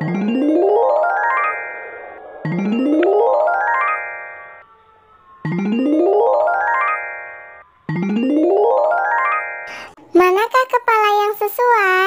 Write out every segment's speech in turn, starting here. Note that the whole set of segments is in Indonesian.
Manakah kepala yang sesuai?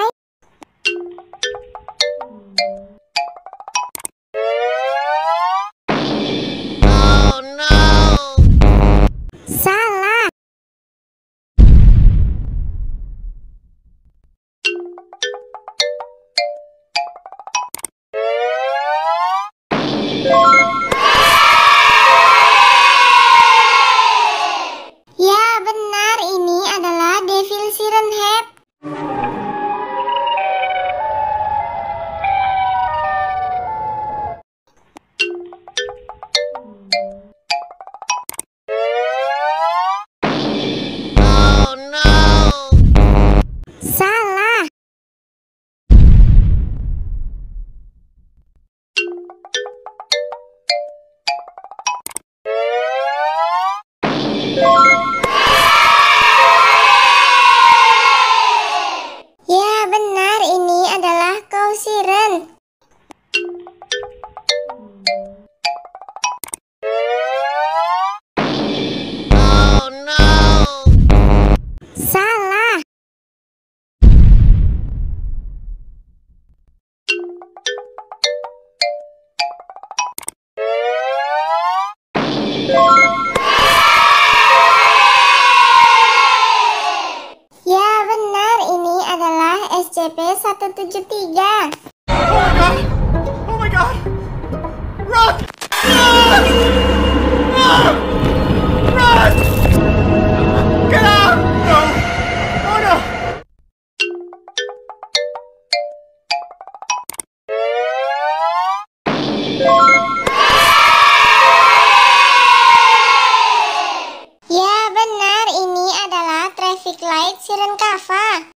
SCP-173. Oh my god! Oh my god! Run! Run! Run! Run! Get out! No! Oh no! Ya, benar. Ini adalah traffic light siren kava.